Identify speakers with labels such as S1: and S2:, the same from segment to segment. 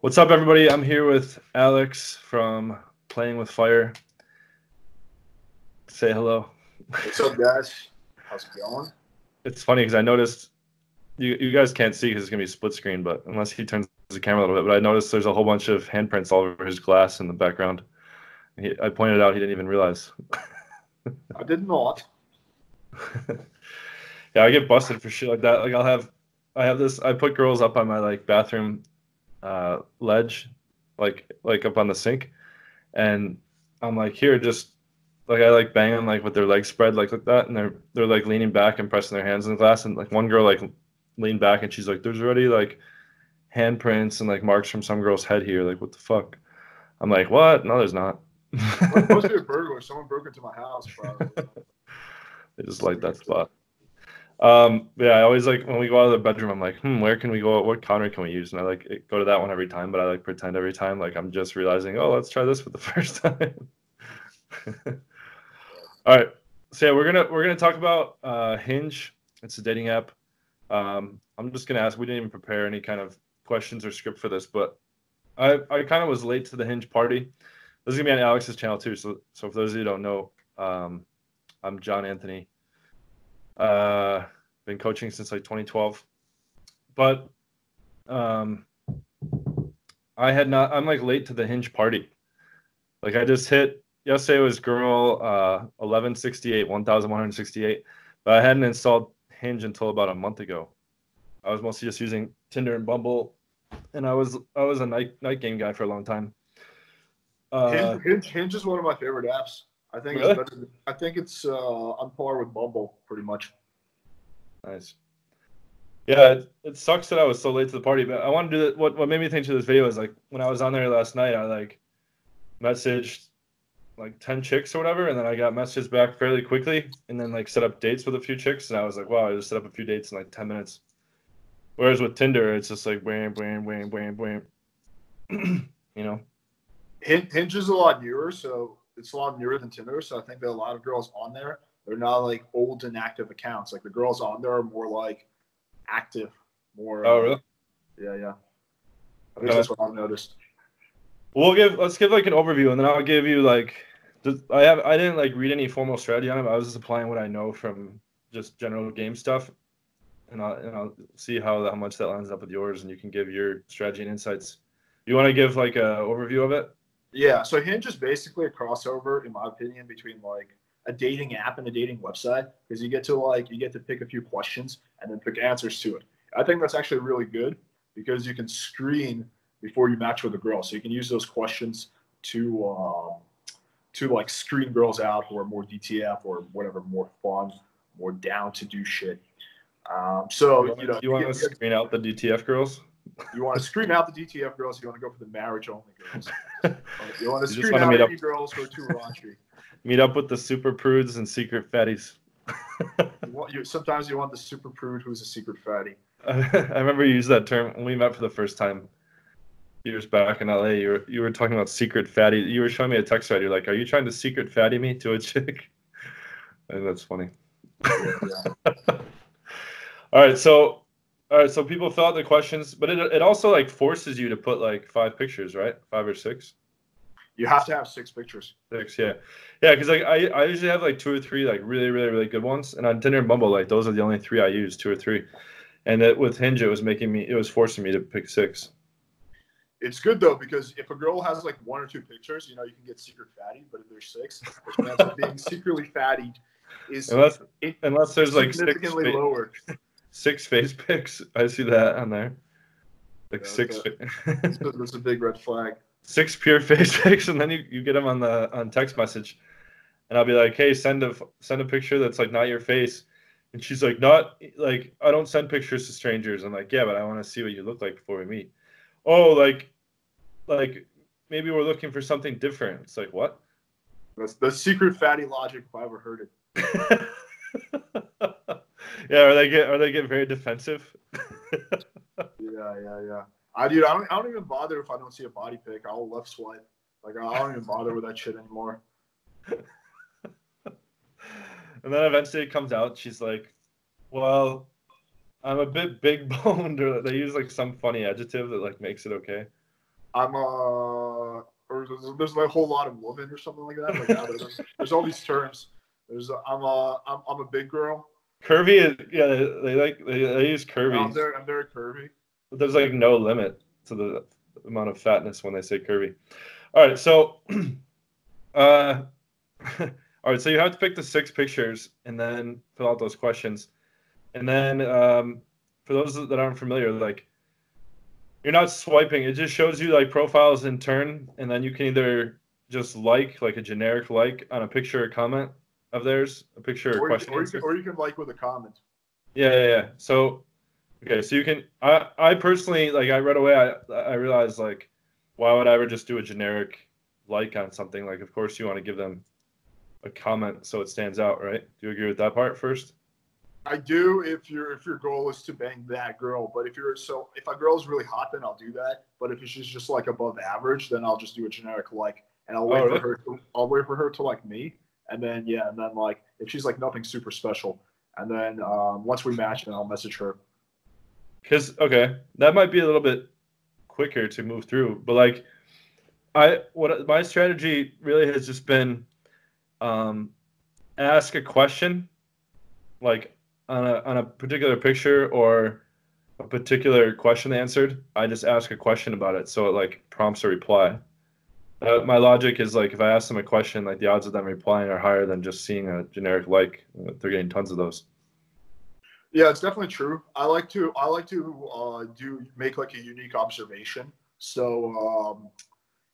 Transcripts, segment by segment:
S1: What's up, everybody? I'm here with Alex from Playing with Fire. Say hello.
S2: What's up, guys? How's it going?
S1: It's funny because I noticed you, you guys can't see because it's gonna be split screen, but unless he turns the camera a little bit, but I noticed there's a whole bunch of handprints all over his glass in the background. He, I pointed out he didn't even realize.
S2: I did not.
S1: yeah, I get busted for shit like that. Like I'll have, I have this. I put girls up on my like bathroom uh, ledge, like like up on the sink, and I'm like, here, just like I like bang them like with their legs spread like like that, and they're they're like leaning back and pressing their hands in the glass, and like one girl like leaned back and she's like, there's already like handprints and like marks from some girl's head here. Like, what the fuck? I'm like, what? No, there's not.
S2: supposed to be a burglar. Someone broke into my house. Probably.
S1: they just like that spot. Um, yeah, I always like when we go out of the bedroom, I'm like, hmm, where can we go? What counter can we use? And I like go to that one every time, but I like pretend every time like I'm just realizing, oh, let's try this for the first time. All right, so yeah, we're gonna we're gonna talk about uh, Hinge. It's a dating app. Um, I'm just gonna ask. We didn't even prepare any kind of questions or script for this, but I I kind of was late to the Hinge party. This is gonna be on Alex's channel too. So so for those of you who don't know, um, I'm John Anthony. Uh, been coaching since like 2012, but um, I had not. I'm like late to the Hinge party. Like I just hit yesterday was girl uh 1168 1168 but i hadn't installed hinge until about a month ago. I was mostly just using tinder and bumble. And i was i was a night night game guy for a long time.
S2: Uh, hinge, hinge, hinge is one of my favorite apps i think really? it's better, i think it's uh on par with bumble pretty much
S1: nice yeah, it, it, sucks that I was so late to the party, but I want to do that. What what made me think to this video is like when I was on there last night, I like messaged like 10 chicks or whatever and then i got messages back fairly quickly and then like set up dates with a few chicks and i was like wow i just set up a few dates in like 10 minutes whereas with tinder it's just like wham wham wham wham wham you know
S2: hinge is a lot newer so it's a lot newer than tinder so i think that a lot of girls on there they're not like old and active accounts like the girls on there are more like active more
S1: oh really uh,
S2: yeah yeah I think that's what i've noticed
S1: We'll give let's give like an overview, and then I'll give you like I have I didn't like read any formal strategy on it. But I was just applying what I know from just general game stuff, and I'll and I'll see how how much that lines up with yours, and you can give your strategy and insights. You want to give like a overview of it?
S2: Yeah. So Hinge is basically a crossover, in my opinion, between like a dating app and a dating website because you get to like you get to pick a few questions and then pick answers to it. I think that's actually really good because you can screen before you match with a girl. So you can use those questions to um, to like screen girls out who are more DTF or whatever, more fun, more down to do shit. Um, so you,
S1: you know, you want to screen out the DTF girls.
S2: You want to scream out the DTF girls. You want to go for the marriage only girls. you want to screen out any girls who are too raunchy.
S1: Meet up with the super prudes and secret fatties.
S2: you want, you, sometimes you want the super prude who's a secret fatty.
S1: I remember you used that term when we met for the first time years back in LA, you were you were talking about secret fatty. You were showing me a text thread. You're like, "Are you trying to secret fatty me to a chick?" Think that's funny. all right, so all right, so people fill out the questions, but it it also like forces you to put like five pictures, right? Five or six.
S2: You have to have six pictures.
S1: Six, yeah, yeah. Because like I, I usually have like two or three like really really really good ones, and on Tinder and Bumble like those are the only three I use, two or three, and that with Hinge it was making me it was forcing me to pick six.
S2: It's good though because if a girl has like one or two pictures, you know, you can get secret fatty. But if there's six, the chance of being secretly fatty is
S1: unless unless there's like
S2: significantly
S1: six
S2: lower.
S1: Six face pics. I see that on there. Like yeah, six.
S2: That's a, that's a big red flag.
S1: Six pure face pics, and then you, you get them on the on text message, and I'll be like, hey, send a send a picture that's like not your face. And she's like, not like I don't send pictures to strangers. I'm like, yeah, but I want to see what you look like before we meet oh, like, like maybe we're looking for something different. It's like what?
S2: That's the secret fatty logic if I ever heard
S1: it. Yeah, are they get are they get very defensive?
S2: yeah, yeah, yeah. I dude, I don't I don't even bother if I don't see a body pick. I'll left swipe. Like I don't even bother with that shit anymore.
S1: and then eventually it comes out. She's like, "Well, I'm a bit big boned, or they use like some funny adjective that like makes it okay.
S2: I'm uh, or there's, there's like a whole lot of women or something like that. Like, don't there's all these terms. There's uh, I'm a I'm, I'm a big girl.
S1: Curvy is yeah. They, they like they, they use curvy.
S2: I'm very I'm very curvy.
S1: But there's like no limit to the amount of fatness when they say curvy. All right, so uh all right, so you have to pick the six pictures and then fill out those questions. And then um for those that aren't familiar, like you're not swiping, it just shows you like profiles in turn, and then you can either just like like a generic like on a picture or comment of theirs, a picture or,
S2: Or, you,
S1: question.
S2: or, you can, or you can like with a comment.
S1: Yeah, yeah, yeah. So, okay, so you can. I, I personally like. I right away. I, I realized like, why would I ever just do a generic like on something? Like, of course you want to give them a comment so it stands out, right? Do you agree with that part first?
S2: I do if your if your goal is to bang that girl, but if you're so if a girl is really hot, then I'll do that. But if she's just like above average, then I'll just do a generic like, and I'll oh, wait
S1: Oh,
S2: for
S1: really?
S2: her. To, I'll wait for her to like me, and then yeah, and then like if she's like nothing super special, and then um, once we match, then I'll message her.
S1: Because okay, that might be a little bit quicker to move through, but like, I what my strategy really has just been, um, ask a question, like on a on a particular picture or a particular question answered. I just ask a question about it, so it like prompts a reply. Uh, my logic is like if I ask them a question, like the odds of them replying are higher than just seeing a generic like. They're getting tons of those.
S2: Yeah, it's definitely true. I like to I like to uh, do make like a unique observation. So um,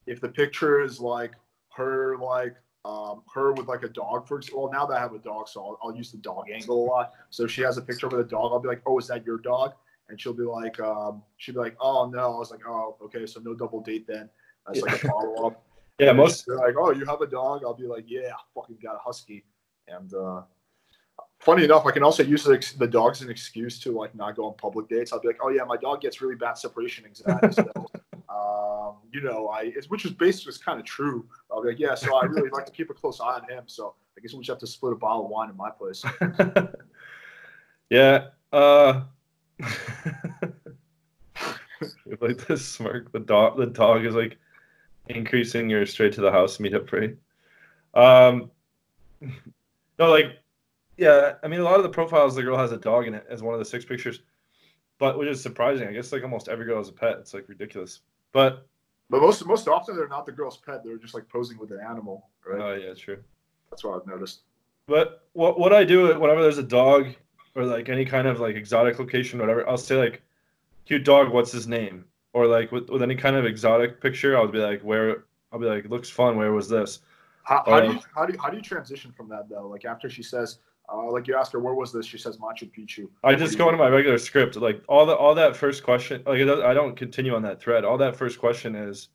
S2: if the picture is like her like um, her with like a dog for well now that I have a dog, so I'll, I'll use the dog angle a lot. So if she has a picture with a dog, I'll be like, oh, is that your dog? And she'll be like, um, she'll be like, oh no. I was like, oh okay, so no double date then. That's like a follow up.
S1: Yeah, most
S2: They're like, oh, you have a dog? I'll be like, yeah, I fucking got a husky. And uh, funny enough, I can also use the, the dog as an excuse to like not go on public dates. I'll be like, oh yeah, my dog gets really bad separation anxiety. So, um, you know, I it's, which is basically is kind of true. I'll be like, yeah, so I really like to keep a close eye on him. So I guess we just have to split a bottle of wine in my place.
S1: yeah. Uh, like this smirk. The dog. The dog is like increasing your straight to the house meetup rate. Um, no, like, yeah. I mean, a lot of the profiles, the girl has a dog in it as one of the six pictures, but which is surprising. I guess like almost every girl has a pet. It's like ridiculous. But
S2: But most most often they're not the girl's pet. They're just like posing with an animal, right?
S1: oh yeah, true.
S2: That's what I've noticed.
S1: But what what I do whenever there's a dog or like any kind of like exotic location, whatever, I'll say like, "Cute dog, what's his name?" Or like with, with any kind of exotic picture, I'll be like, "Where?" I'll be like, "Looks fun. Where was this?"
S2: How, how do
S1: Uh,
S2: you how do you, how do you transition from that though? Like after she says, uh, like you ask her where was this, she says Machu Picchu.
S1: I just go into my regular script, like all the all that first question. Like does- I don't continue on that thread. All that first question is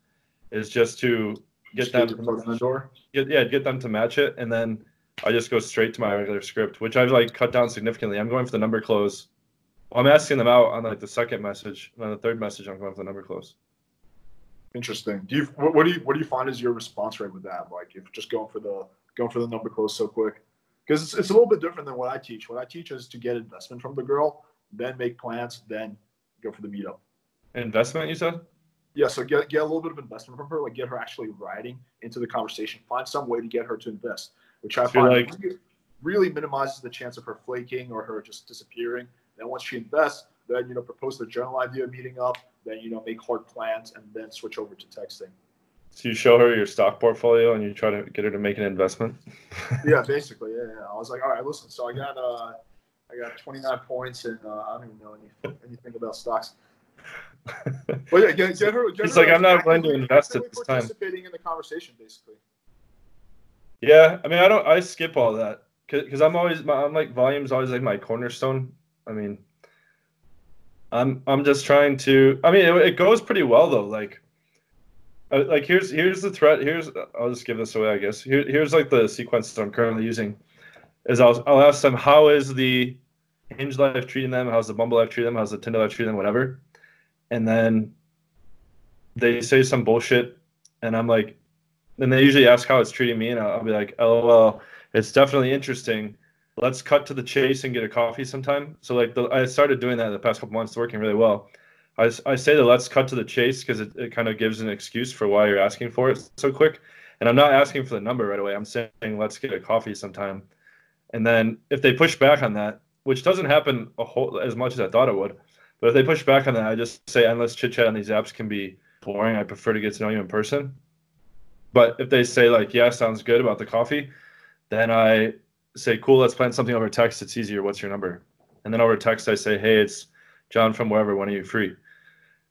S1: is just to get
S2: Just
S1: them
S2: in the door.
S1: get yeah get them to match it, and then I just go straight to my regular script, which I've like cut down significantly. I'm going for the number close. I'm asking them out on like the second message, and on the third message, I'm going for the number close.
S2: Interesting. Do you what, what do you what do you find is your response rate with that? Like if just going for the going for the number close so quick, because it's, it's a little bit different than what I teach. What I teach is to get investment from the girl, then make plans, then go for the meetup.
S1: Investment, you said?
S2: Yeah, so get get a little bit of investment from her, like get her actually riding into the conversation. Find some way to get her to invest, which I
S1: So
S2: find
S1: like-
S2: really, really minimizes the chance of her flaking or her just disappearing. Then once she invests, then you know propose the general idea of meeting up. Then you know make hard plans and then switch over to texting.
S1: So you show her your stock portfolio and you try to get her to make an investment.
S2: yeah, basically, yeah, yeah. I was like, all right, listen. So I got uh, I got 29 points, and uh, I don't even know any, anything about stocks. But yeah, get, get her. Get
S1: It's
S2: her
S1: like, I'm not willing to invest at this time.
S2: Participating in the conversation, basically.
S1: yeah, I mean, I don't. I skip all that because I'm always. My, I'm like volume's always like my cornerstone. I mean, I'm I'm just trying to. I mean, it, it goes pretty well though. Like, uh, like here's here's the threat. Here's I'll just give this away. I guess here here's like the sequence that I'm currently using. Is I'll I'll ask them how is the Hinge life treating them? How's the Bumble life treating them? How's the Tinder life treating them? Whatever, and then they say some bullshit, and I'm like, and they usually ask how it's treating me, and I'll, I'll be like, "LOL, it's definitely interesting. Let's cut to the chase and get a coffee sometime." So like, the, I started doing that the past couple months, working really well. I, I say the let's cut to the chase because it, it kind of gives an excuse for why you're asking for it so quick. And I'm not asking for the number right away. I'm saying let's get a coffee sometime. And then if they push back on that, which doesn't happen a whole as much as I thought it would, but if they push back on that, I just say endless chit chat on these apps can be boring. I prefer to get to know you in person. But if they say like, yeah, sounds good about the coffee, then I say, cool, let's plan something over text. It's easier. What's your number? And then over text, I say, hey, it's John from wherever. When are you free?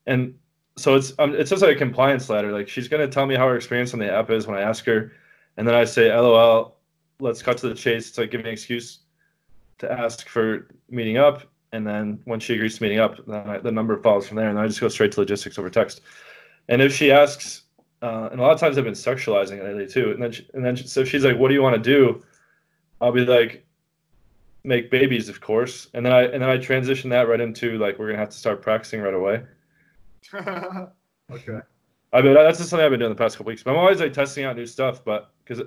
S1: And so it's um, it's just like a compliance ladder. Like she's gonna tell me how her experience on the app is when I ask her, and then I say, LOL. Let's cut to the chase. It's like give me an excuse to ask for meeting up, and then when she agrees to meeting up, then I, the number follows from there, and I just go straight to logistics over text. And if she asks, uh, and a lot of times I've been sexualizing it lately too, and then she, and then she, so she's like, "What do you want to do?" I'll be like, "Make babies, of course," and then I and then I transition that right into like we're gonna have to start practicing right away.
S2: okay.
S1: I mean that's just something I've been doing the past couple weeks. But I'm always like testing out new stuff, but because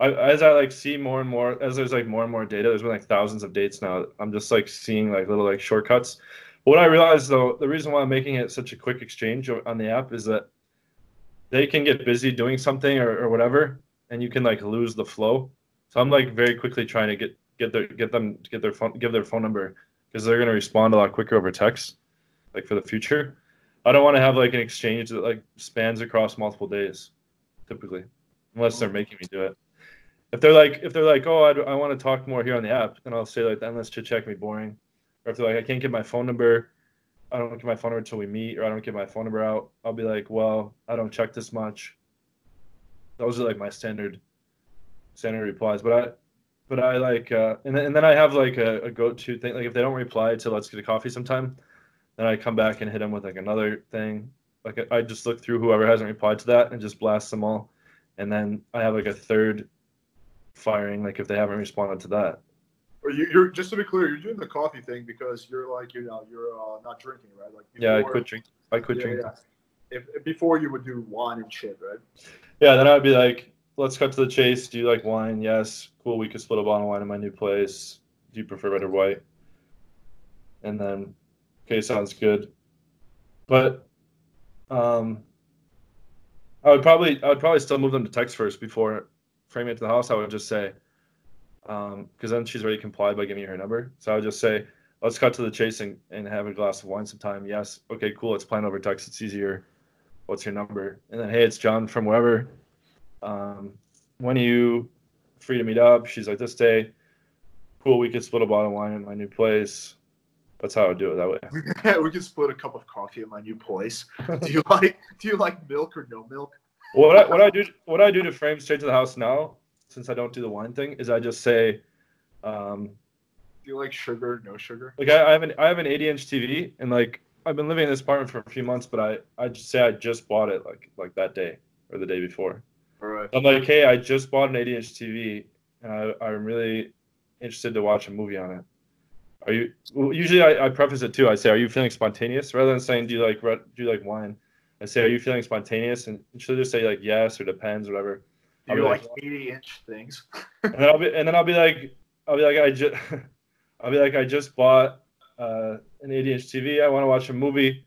S1: as I like see more and more, as there's like more and more data, there's been like thousands of dates now. I'm just like seeing like little like shortcuts. What I realized though, the reason why I'm making it such a quick exchange on the app is that they can get busy doing something or, or whatever, and you can like lose the flow. So I'm like very quickly trying to get get their get them get their phone give their phone number because they're gonna respond a lot quicker over text, like for the future. I don't want to have like an exchange that like spans across multiple days, typically, unless they're making me do it. If they're like if they're like oh I, I want to talk more here on the app then i'll say like then let's chit chat me boring. Or if they're like i can't get my phone number i don't get my phone number until we meet or i don't get my phone number out i'll be like well i don't check this much. Those are like my standard standard replies but i but i like uh and then, and then i have like a, a go-to thing like if they don't reply to let's get a coffee sometime then i come back and hit them with like another thing like i just look through whoever hasn't replied to that and just blast them all and then i have like a third firing like if they haven't responded to that.
S2: Or you, you're just to be clear, you're doing the coffee thing because you're like you know you're uh, not drinking, right? Like
S1: before, yeah, I quit drinking. I quit yeah, drinking.
S2: Yeah. If, before you would do wine and shit, right?
S1: Yeah, then I'd be like, let's cut to the chase. Do you like wine? Yes. Cool. We could split a bottle of wine in my new place. Do you prefer red or white? And then, okay, sounds good. But, um, I would probably I would probably still move them to text first before framing it to the house, I would just say, um, because then she's already complied by giving you her number. So I would just say, let's cut to the chase and, and have a glass of wine sometime. Yes. Okay, cool. Let's plan over text. It's easier. What's your number? And then, hey, it's John from wherever. Um, when are you free to meet up? She's like, this day. Cool. We could split a bottle of wine in my new place. That's how I would do it that
S2: way. we could split a cup of coffee in my new place. do you like do you like milk or no milk?
S1: what I what I do what I do to frame straight to the house now, since I don't do the wine thing, is I just say, um,
S2: do you like sugar? No sugar.
S1: Like I, I have an I have an 80 inch TV, and like I've been living in this apartment for a few months, but I I just say I just bought it like like that day or the day before.
S2: Right.
S1: I'm like, hey, I just bought an 80 inch TV, and I I'm really interested to watch a movie on it. Are you well, usually I, I preface it too. I say, are you feeling spontaneous rather than saying, do you like do you like wine? I say, "Are you feeling spontaneous?" And she'll just say like yes or depends, or whatever.
S2: I'll you like, like eighty inch things.
S1: and then I'll be and then I'll be like I'll be like I just I'll be like I just bought uh, an eighty inch TV. I want to watch a movie.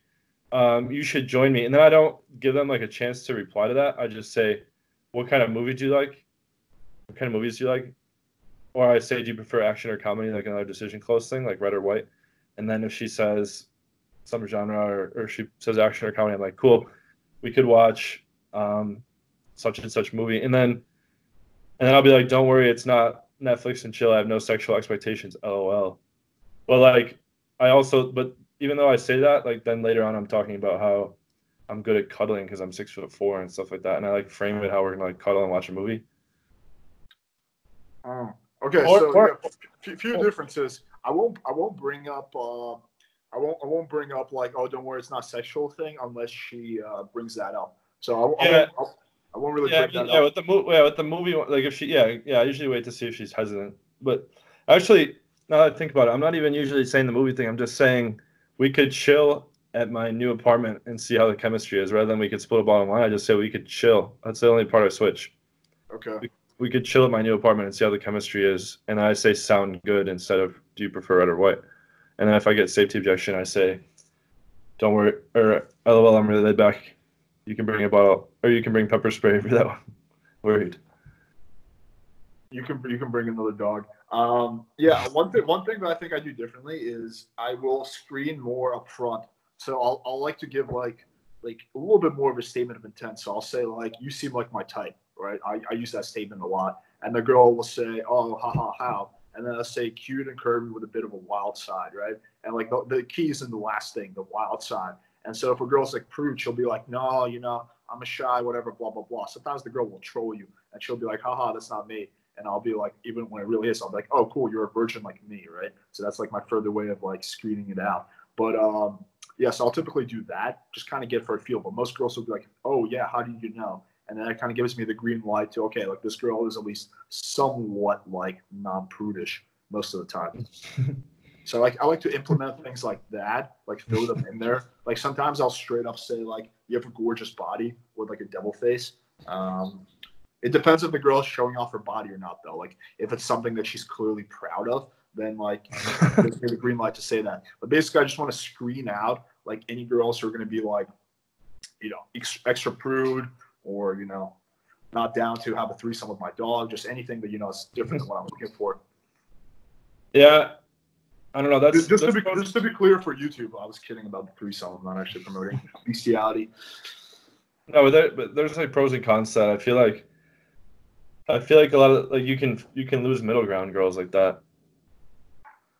S1: Um, you should join me. And then I don't give them like a chance to reply to that. I just say, "What kind of movie do you like? What kind of movies do you like?" Or I say, "Do you prefer action or comedy?" Like another decision close thing, like red or white. And then if she says some genre or, or she says action or comedy, I'm like, cool, we could watch um, such and such movie, and then and then I'll be like, don't worry, it's not Netflix and chill. I have no sexual expectations. LOL. But like, I also, but even though I say that, like then later on, I'm talking about how I'm good at cuddling because I'm six foot four and stuff like that, and I like frame it how we're gonna like cuddle and watch a movie.
S2: Oh, okay. Or, so or, yeah, few, differences. I won't. I won't bring up. Uh, I won't I won't bring up like oh don't worry it's not sexual thing unless she uh, brings that up. So I, yeah. I, won't, I won't really
S1: yeah,
S2: bring that
S1: yeah,
S2: up.
S1: With the movie, yeah, with the movie, like if she, yeah, yeah, I usually wait to see if she's hesitant. But actually, now that I think about it, I'm not even usually saying the movie thing. I'm just saying we could chill at my new apartment and see how the chemistry is, rather than we could split a bottom line. I just say we could chill. That's the only part I switch.
S2: Okay.
S1: We, we could chill at my new apartment and see how the chemistry is, and I say sound good instead of do you prefer red or white. And then if I get safety objection, I say, don't worry. Or lol, I'm really laid back. You can bring a bottle, or you can bring pepper spray for that one. Worried.
S2: You can you can bring another dog. Um, yeah, one thing one thing that I think I do differently is I will screen more up front. So I'll I'll like to give like like a little bit more of a statement of intent. So I'll say like you seem like my type, right? I, I use that statement a lot. And the girl will say, Oh, ha ha how and then I'll say cute and curvy with a bit of a wild side, right? And like the, the key is in the last thing, the wild side. And so if a girl's like prude, she'll be like, no, you know, I'm a shy, whatever, blah, blah, blah. Sometimes the girl will troll you and she'll be like, haha, that's not me. And I'll be like, even when it really is, I'll be like, oh, cool, you're a virgin like me, right? So that's like my further way of like screening it out. But um, yeah, so I'll typically do that, just kind of get for a feel. But most girls will be like, oh, yeah, how do you know? And then that kind of gives me the green light to, okay, like this girl is at least somewhat like non prudish most of the time. So like I like to implement things like that, like throw them in there. Like sometimes I'll straight up say like you have a gorgeous body with like a devil face. Um, it depends if the girl is showing off her body or not though. Like if it's something that she's clearly proud of, then like gives me the green light to say that. But basically, I just want to screen out like any girls who are going to be like, you know, extra prude or you know, not down to have a threesome with my dog. Just anything that you know is different than what I'm looking for.
S1: Yeah, I don't know. That's
S2: just
S1: that's
S2: to be just to be clear for YouTube. I was kidding about the threesome. I'm not actually promoting bestiality.
S1: No, but, there, but there's like pros and cons to that. I feel like I feel like a lot of like you can you can lose middle ground girls like that.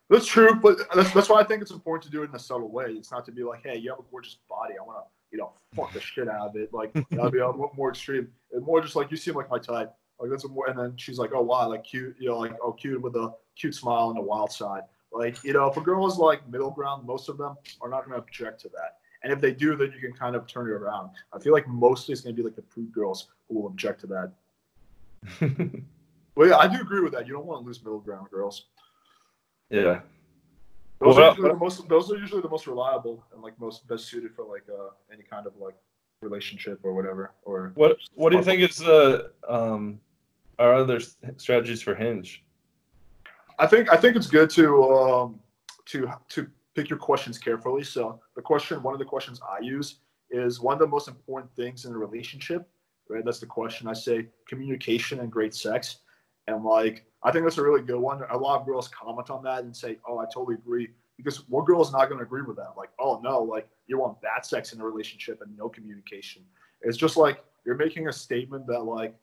S2: That's true, but that's, that's why I think it's important to do it in a subtle way. It's not to be like, hey, you have a gorgeous body. I want to, you know, fuck the shit out of it. Like that'd be a more extreme. And more just like you seem like my type. Like that's a more. And then she's like, oh wow, like cute, you know, like oh cute with a cute smile and a wild side. Like, you know, if a girl is like middle ground, most of them are not going to object to that. And if they do, then you can kind of turn it around. I feel like mostly it's going to be like the prude girls who will object to that. well, yeah, I do agree with that. You don't want to lose middle ground girls.
S1: Yeah.
S2: Those, well, are usually the most, those are usually the most reliable and like most best suited for like uh, any kind of like relationship or whatever. Or
S1: what What do you think is the um, our other strategies for Hinge?
S2: I think I think it's good to um, to to pick your questions carefully. So the question, one of the questions I use is one of the most important things in a relationship. Right, that's the question. I say communication and great sex, and like I think that's a really good one. A lot of girls comment on that and say, "Oh, I totally agree." Because what girl is not going to agree with that? Like, oh no, like you want bad sex in a relationship and no communication. It's just like you're making a statement that like,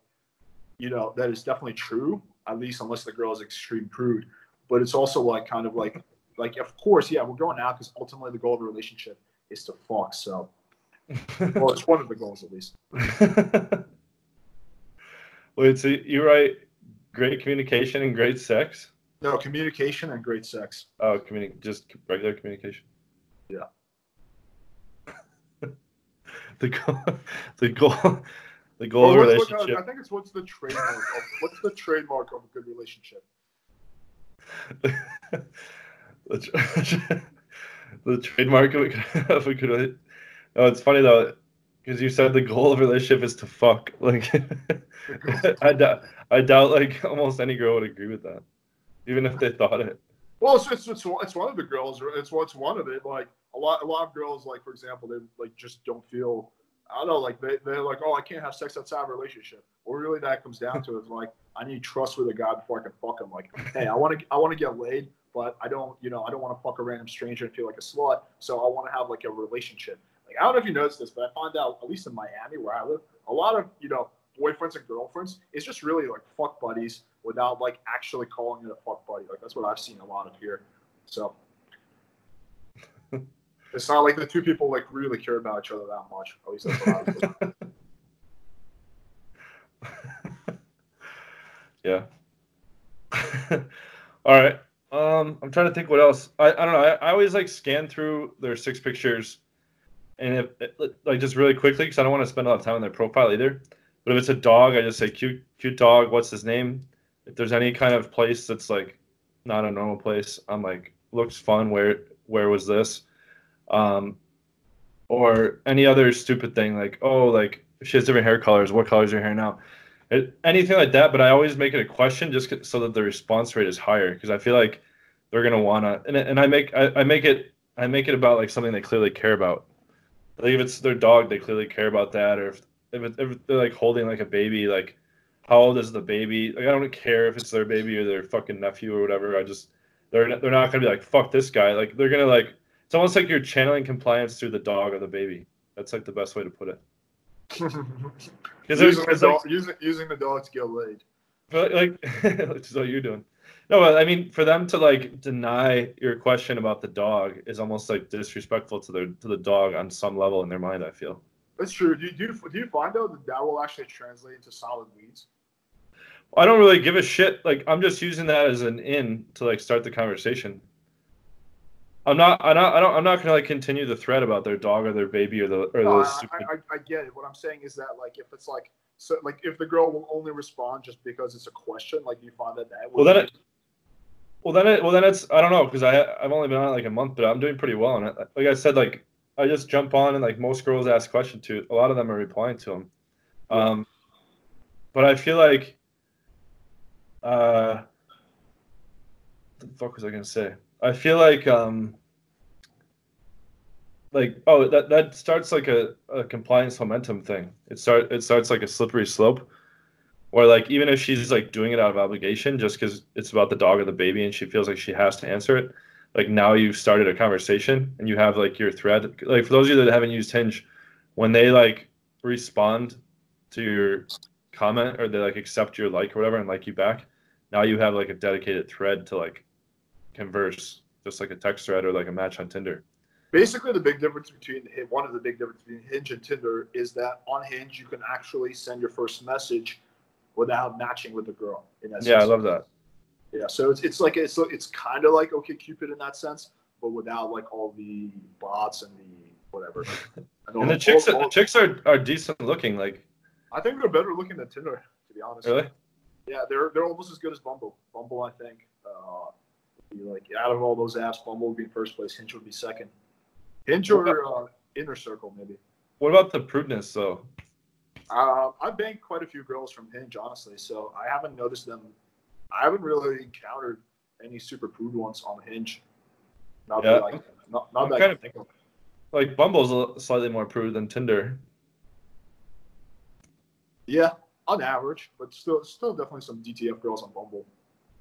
S2: you know, that is definitely true, at least unless the girl is extreme prude. But it's also like kind of like like of course, yeah, we're going out because ultimately the goal of a relationship is to fuck. So, well, it's one of the goals at least.
S1: Wait, so you write great communication and great sex?
S2: No, communication and great sex.
S1: Oh, communi- just regular communication.
S2: Yeah.
S1: the goal, the goal, the goal
S2: well,
S1: of relationship.
S2: I think it's what's the trademark of what's the trademark of a good relationship.
S1: the, the trademark of a, of a good. No, oh, it's funny though, because you said the goal of a relationship is to fuck. Like, I doubt, I doubt like almost any girl would agree with that, even if they thought it.
S2: Well, it's, it's, it's, it's one of the girls. It's what's one of it. Like a lot, a lot of girls, like for example, they like just don't feel I don't know, like they, they're like, oh, I can't have sex outside of a relationship. What really that comes down to is like, I need trust with a guy before I can fuck him. Like, hey, I want to, I want to get laid, but I don't, you know, I don't want to fuck a random stranger and feel like a slut. So I want to have like a relationship. Like, I don't know if you noticed this, but I found out, at least in Miami where I live, a lot of, you know, boyfriends and girlfriends, it's just really like fuck buddies without like actually calling it a fuck buddy. Like that's what I've seen a lot of here. So it's not like the two people like really care about each other that much. At least that's what I
S1: yeah. All right. Um, I'm trying to think what else. I, I don't know. I, I always like scan through their six pictures, and if like just really quickly because I don't want to spend a lot of time on their profile either. But if it's a dog, I just say cute, cute dog. What's his name? If there's any kind of place that's like not a normal place, I'm like looks fun. Where where was this? um, or any other stupid thing like oh like she has different hair colors what color is her hair now it, anything like that but i always make it a question just so that the response rate is higher because i feel like they're going to want to and, and i make I, I make it i make it about like something they clearly care about Like if it's their dog, they clearly care about that. Or if if, it, if they're like holding like a baby, like how old is the baby? Like I don't care if it's their baby or their fucking nephew or whatever. I just they're they're not gonna be like fuck this guy. Like they're gonna like it's almost like you're channeling compliance through the dog or the baby. That's like the best way to put it.
S2: Using, the
S1: like,
S2: dog, using, using the dog to get laid.
S1: but, like which is what you're doing. No, but I mean, for them to like deny your question about the dog is almost like disrespectful to their to the dog on some level in their mind. I feel.
S2: That's true. Do you, do you, do you find out that that will actually translate into solid leads?
S1: I don't really give a shit. Like I'm just using that as an in to like start the conversation. I'm not. I'm not. I don't. I'm not gonna like continue the thread about their dog or their baby or the or
S2: No,
S1: the
S2: I,
S1: stupid.
S2: I, I, I get it. What I'm saying is that like if it's like so like if the girl will only respond just because it's a question, like do you find that that
S1: Well, then it, well then it, well then it's I don't know because I I've only been on it like a month, but I'm doing pretty well on it. Like I said, like I just jump on and like most girls ask questions to. A lot of them are replying to them. Um, but I feel like, uh, what the fuck was I gonna say? I feel like um, like oh that that starts like a, a compliance momentum thing. It start it starts like a slippery slope or like even if she's like doing it out of obligation just because it's about the dog or the baby and she feels like she has to answer it like now you've started a conversation and you have like your thread like for those of you that haven't used hinge when they like respond to your comment or they like accept your like or whatever and like you back now you have like a dedicated thread to like converse just like a text thread or like a match on tinder.
S2: Basically, the big difference between one of the big difference between Hinge and Tinder is that on Hinge you can actually send your first message without matching with a girl. In essence.
S1: yeah i love that
S2: Yeah, so it's, it's like it's it's kind of like OK Cupid in that sense, but without like all the bots and the whatever. all-
S1: and the chicks
S2: all-
S1: the chicks are, are decent looking like
S2: I think they're better looking than Tinder, to be honest.
S1: really
S2: Yeah, they're they're almost as good as Bumble. Bumble, I think, uh, like out of all those apps, Bumble would be in first place. Hinge would be second. Hinge or uh, Inner Circle, maybe.
S1: what about the prudeness though
S2: Uh, I've banged quite a few girls from Hinge, honestly, so I haven't noticed them. I haven't really encountered any super prude ones on Hinge. Not
S1: Yeah.
S2: that I, not, not
S1: kind
S2: can
S1: of-
S2: think of.
S1: like bumble's a slightly more prude than tinder
S2: Yeah, on average, but still, still definitely some DTF girls on Bumble.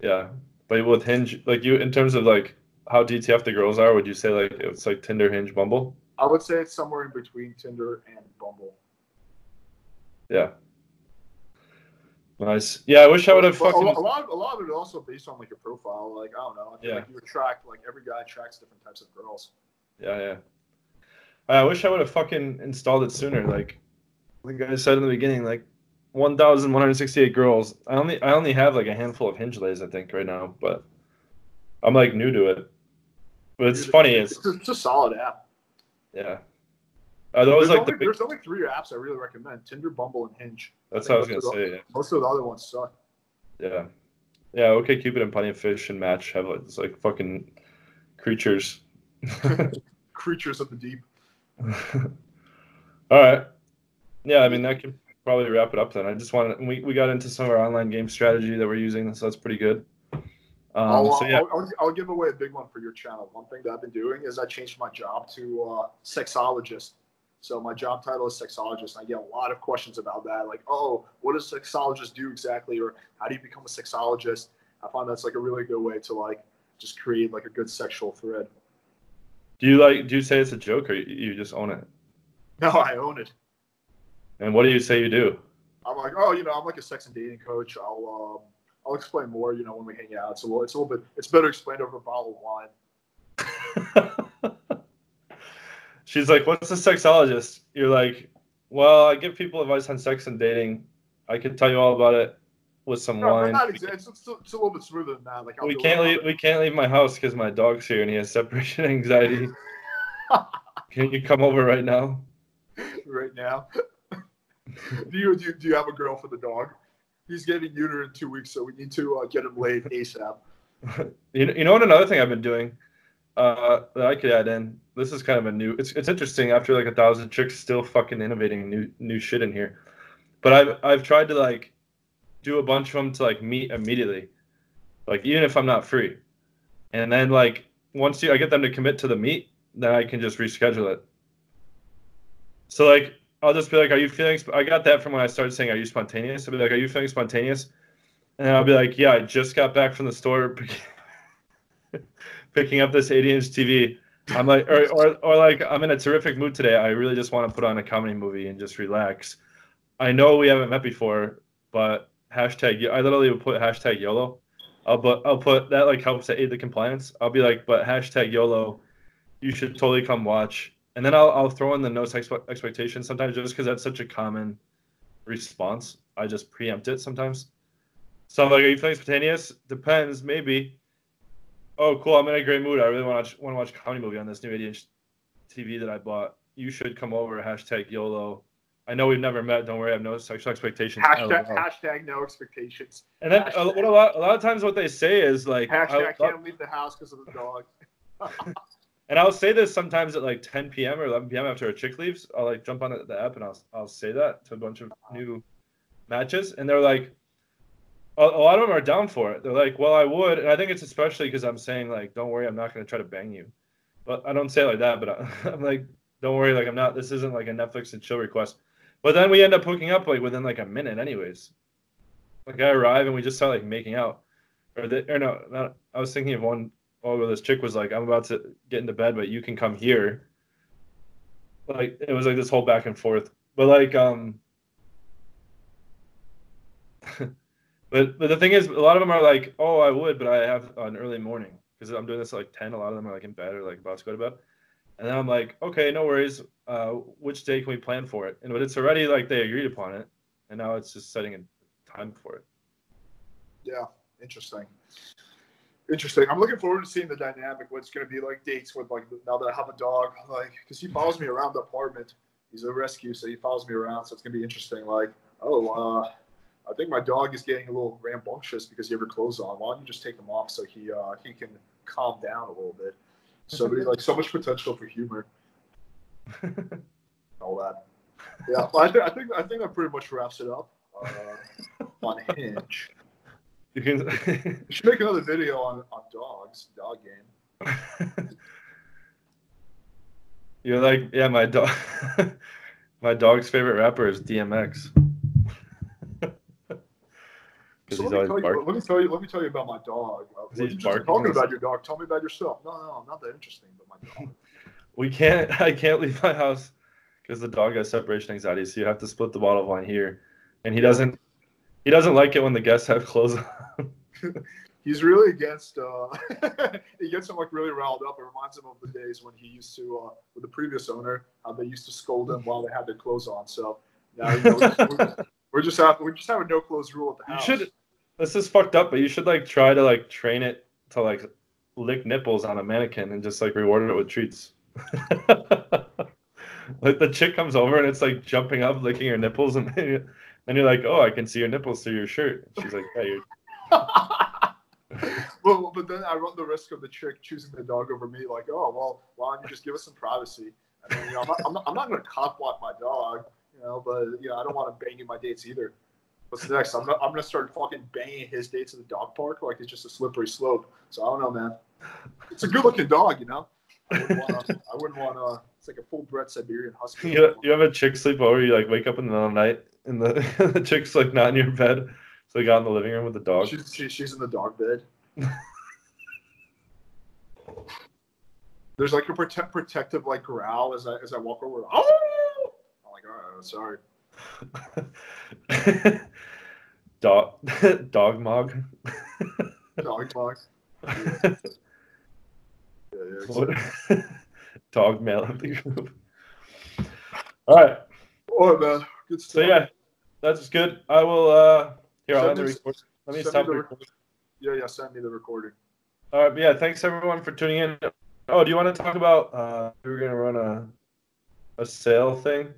S1: Yeah, but with Hinge, like you, in terms of like how DTF the girls are, would you say like it's like Tinder, Hinge, Bumble?
S2: I would say it's somewhere in between Tinder and Bumble.
S1: Yeah. Nice. Yeah, I wish I would have fucking.
S2: a lot, of, a lot of it also based on like your profile. Like I don't know, I feel
S1: Yeah.
S2: like you attract like every guy attracts different types of girls.
S1: Yeah, yeah. I wish I would have fucking installed it sooner. Like, like I said in the beginning, like one thousand one hundred sixty-eight girls. I only, I only have like a handful of Hinge lays, I think, right now. But I'm like new to it. But it's funny. It's
S2: It's, it's a solid app.
S1: yeah. Are those
S2: There's,
S1: like the
S2: only,
S1: big?
S2: there's only three apps I really recommend: Tinder, Bumble, and Hinge.
S1: That's what I was gonna say. Yeah.
S2: Most of the other ones suck.
S1: Yeah. Yeah, OK Cupid and Plenty of Fish and Match have like, it's like fucking creatures.
S2: Creatures of the deep.
S1: All right. Yeah, I mean that could probably wrap it up then. I just wanted we, we got into some of our online game strategy that we're using, so that's pretty good. Um,
S2: I'll,
S1: so yeah,
S2: I'll, I'll, I'll give away a big one for your channel. One thing that I've been doing is I changed my job to uh, sexologist. So my job title is sexologist. I get a lot of questions about that, like, oh, what does a sexologist do exactly, or how do you become a sexologist? I find that's like a really good way to like just create like a good sexual thread.
S1: do you like do you say it's a joke or you, just own it?
S2: No, I own it.
S1: And what do you say you do?
S2: I'm like, oh, you know, I'm like a sex and dating coach. I'll um, I'll explain more, you know, when we hang out. So well, it's a little bit, it's better explained over a bottle of wine.
S1: She's like, "What's a sexologist?" You're like, "Well, I give people advice on sex and dating. I can tell you all about it with some
S2: No,
S1: wine."
S2: not. It's, it's, it's a little bit smoother than that. Like I'll
S1: we can't
S2: it-
S1: leave. We can't leave my house because my dog's here and he has separation anxiety. Can you come over right now?
S2: right now. do you do, you- do you have a girl for the dog? He's getting neutered in two weeks, so we need to uh, get him laid ASAP.
S1: You know, you know what? Another thing I've been doing uh, that I could add in. This is kind of a new. It's it's interesting. After like a thousand tricks, still fucking innovating new new shit in here. But I've I've tried to like do a bunch of them to like meet immediately, like even if I'm not free, and then like once you I get them to commit to the meet, then I can just reschedule it. So like I'll just be like, "Are you feeling?" Sp-? I got that from when I started saying, "Are you spontaneous?" I'll be like, "Are you feeling spontaneous?" And I'll be like, "Yeah, I just got back from the store, picking up this 80-inch TV." I'm like, or, or or like, I'm in a terrific mood today. I really just want to put on a comedy movie and just relax. I know we haven't met before, but hashtag I literally would put hashtag YOLO. I'll put I'll put that like helps to aid the compliance. I'll be like, but hashtag YOLO, you should totally come watch. And then I'll I'll throw in the no expectation sometimes just because that's such a common response. I just preempt it sometimes. So I'm like, are you feeling spontaneous? Depends, maybe. Oh, cool! I'm in a great mood. I really want to want to watch a comedy movie on this new 80-inch TV that I bought. You should come over. Hashtag YOLO. I know we've never met. Don't worry, I have no sexual expectations.
S2: Hashtag, oh, hashtag no expectations.
S1: And then
S2: hashtag.
S1: what a lot, a lot of times what they say is like,
S2: hashtag I, can't leave the house because of the dog.
S1: and I'll say this sometimes at like 10 p.m. or 11 p.m. after a chick leaves. I'll like jump on the app and I'll I'll say that to a bunch of new matches, and they're like, a, lot of them are down for it. They're like, well, I would, and I think it's especially because I'm saying like, don't worry, I'm not going to try to bang you, but I don't say it like that. But I, I'm like, don't worry, like I'm not. This isn't like a Netflix and chill request but then we end up hooking up like within like a minute, anyways. Like I arrive and we just start like making out, or the, or no, not, I was thinking of one. Oh, this chick was like, "I'm about to get into bed, but you can come here." Like it was like this whole back and forth, but like um. But but the thing is, a lot of them are like, "Oh, I would, but I have an early morning because I'm doing this at like ten. A lot of them are like in bed or like about to go to bed." And then I'm like, okay, no worries. Uh, which day can we plan for it? And but it's already like they agreed upon it, and now it's just setting a time for it.
S2: Yeah, interesting. Interesting. I'm looking forward to seeing the dynamic. What's going to be like dates with like now that I have a dog, like because he follows me around the apartment. He's a rescue, so he follows me around. So it's going to be interesting. Like, oh, uh, I think my dog is getting a little rambunctious because he ever clothes on. Why don't you just take them off so he uh, he can calm down a little bit? so like so much potential for humor. All that. Yeah, well, I, th- I think I think that pretty much wraps it up uh, on Hinge.
S1: You can.
S2: you should make another video on, on dogs, dog game.
S1: You're like, yeah, my dog. my dog's favorite rapper is DMX.
S2: So let, me tell you, let me tell you. Let me tell you about my dog. Uh, you talking about your dog. Tell me about yourself. No, no, not that interesting. But my dog.
S1: we can't. I can't leave my house because the dog has separation anxiety. So you have to split the bottle of wine here, and he doesn't. He doesn't like it when the guests have clothes on.
S2: He's really against. Uh, he gets him like really riled up. It reminds him of the days when he used to, uh, with the previous owner, how they used to scold him while they had their clothes on. So now you know, we're, we're just having we're just having no clothes rule at the house.
S1: You should this is fucked up, but you should like try to like train it to like lick nipples on a mannequin and just like reward it with treats. like the chick comes over and it's like jumping up, licking your nipples, and then you're like, "Oh, I can see your nipples through your shirt." And she's like, "Yeah, you're."
S2: well, but then I run the risk of the chick choosing the dog over me. Like, oh, well, why don't you just give us some privacy? I mean, you know, I'm not, I'm not, not going to cop block my dog, you know, but you know, I don't want to bang in my dates either. What's next? I'm, I'm gonna start fucking banging his dates at the dog park like it's just a slippery slope. So I don't know, man. It's a good looking dog, you know. I wouldn't want to. It's like a full bred Siberian husky.
S1: You, you have a chick sleep over. You like wake up in the middle of the night and the the chick's like not in your bed. So they got in the living room with the dog.
S2: She's she, she's in the dog bed. There's like a prote- protective like growl as I as I walk over. Oh! I'm like, all right, sorry.
S1: dog dog mog.
S2: dog mog.
S1: Yeah. yeah, dog mail of the group. All right.
S2: Oh man, good stuff.
S1: So yeah, that's good. I will. uh Here, I'll end the record. Let me stop
S2: the recording. Yeah, yeah. Send me the recording.
S1: All right. Yeah. Thanks everyone for tuning in. Oh, do you want to talk about? uh We are gonna run a a sale thing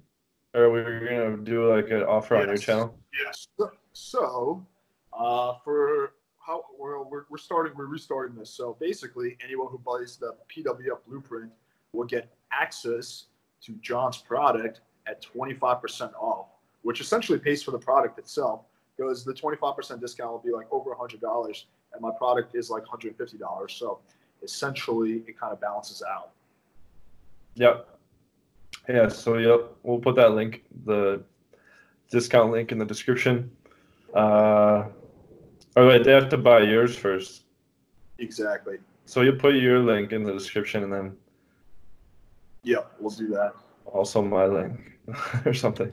S1: or we were gonna do like an offer yes. on your channel.
S2: Yes. So, uh, for how well we're, we're starting, we're restarting this. So basically, anyone who buys the PWF blueprint will get access to John's product at 25% off, which essentially pays for the product itself. Because the 25% discount will be like over $100, and my product is like $150. So essentially, it kind of balances out.
S1: Yep. Yeah, so yep, we'll put that link, the discount link in the description. Uh, oh wait, they have to buy yours first.
S2: Exactly.
S1: So you put your link in the description and then
S2: Yeah, we'll do that.
S1: also my link or something.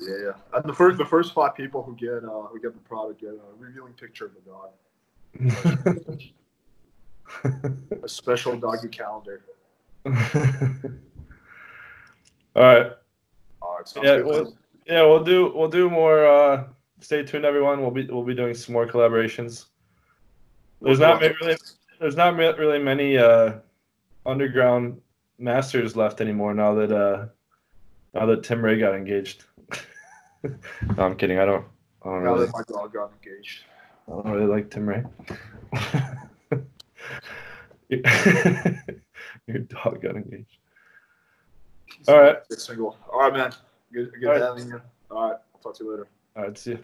S2: Yeah, yeah. And the first the first five people who get uh who get the product get a revealing picture of the dog. A special doggy calendar.
S1: All right.
S2: All right,
S1: Yeah,
S2: good.
S1: well, yeah, we'll do we'll do more. Uh, stay tuned, everyone. We'll be we'll be doing some more collaborations. There's not really there's not really many uh, underground masters left anymore now that uh, now that Tim Ray got engaged. no, I'm kidding. I don't. I don't
S2: now
S1: really.
S2: that my dog got engaged.
S1: I don't really like Tim Ray. Your dog got engaged. All right.
S2: Single. All right, man. Good, good
S1: All
S2: having right. you. All right. I'll talk to you later.
S1: All right. See you.